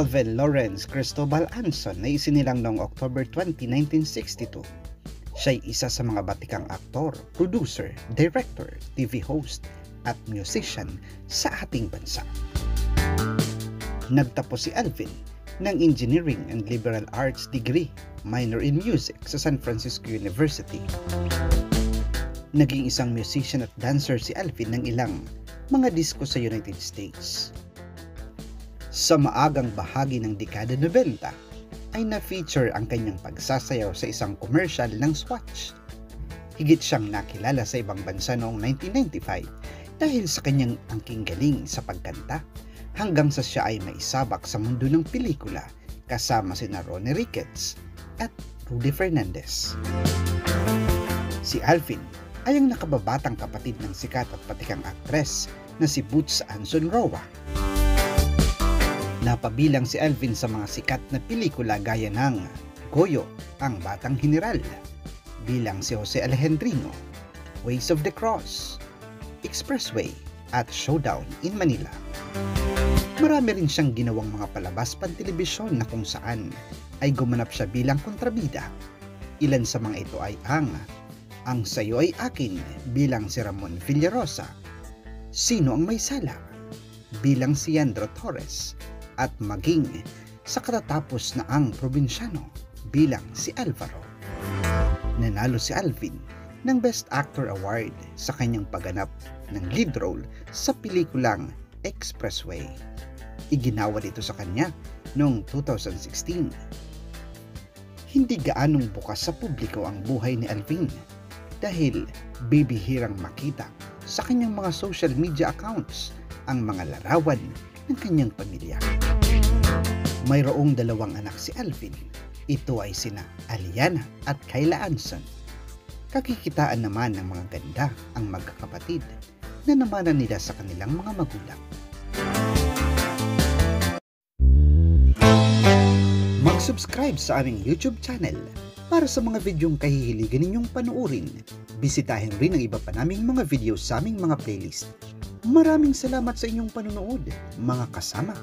Alvin Lawrence Cristobal Anson na isinilang noong October 20, 1962. Siya ay isa sa mga batikang aktor, producer, director, TV host, at musician sa ating bansa. Nagtapos si Alvin ng Engineering and Liberal Arts degree, minor in music sa San Francisco University. Naging isang musician at dancer si Alvin ng ilang mga disko sa United States. Sa maagang bahagi ng dekada 90, ay na-feature ang kanyang pagsasayaw sa isang commercial ng Swatch. Higit siyang nakilala sa ibang bansa noong 1995 dahil sa kanyang angking galing sa pagkanta hanggang sa siya ay maisabak sa mundo ng pelikula kasama sina Ronnie Ricketts at Rudy Fernandez. Si Alvin ay ang nakababatang kapatid ng sikat at patikang aktres na si Boots Anson Roa. Napabilang si Alvin sa mga sikat na pelikula gaya ng Goyo, ang Batang General, bilang si Jose Alejandrino, Ways of the Cross, Expressway, at Showdown in Manila. Marami rin siyang ginawang mga palabas pantelebisyon na kung saan ay gumanap siya bilang kontrabida. Ilan sa mga ito ay ang Ang Sayo ay Akin bilang si Ramon Villarosa, Sino ang May Sala bilang si Yandro Torres, at maging sa katatapos na ang probinsyano bilang si Alvaro. Nanalo si Alvin ng Best Actor Award sa kanyang pagganap ng lead role sa pelikulang Expressway. Iginawa dito sa kanya noong 2016. Hindi gaanong bukas sa publiko ang buhay ni Alvin dahil bibihirang makita sa kanyang mga social media accounts ang mga larawan ng kanyang pamilya. Mayroong dalawang anak si Alvin. Ito ay sina Aliana at Kayla Anson. Kakikitaan naman ng mga ganda ang magkakapatid na namanan nila sa kanilang mga magulang. Mag-subscribe sa aming YouTube channel para sa mga videong kahihiligan ninyong panuorin. Bisitahin rin ang iba pa naming mga video sa aming mga playlist. Maraming salamat sa inyong panonood, mga kasama.